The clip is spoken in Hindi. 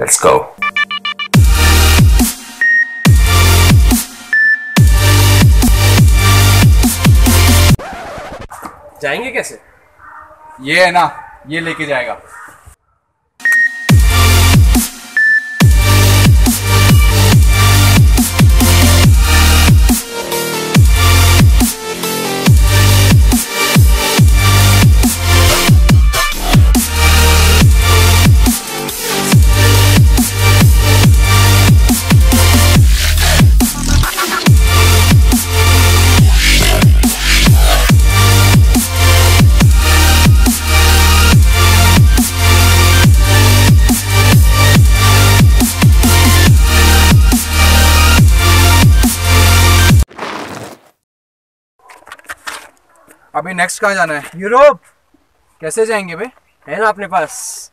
Let's go. जाएँगे कैसे ये है ना ये लेके जाएगा अभी नेक्स्ट कहाँ जाना है? यूरोप। कैसे जाएँगे भाई? है ना अपने पास?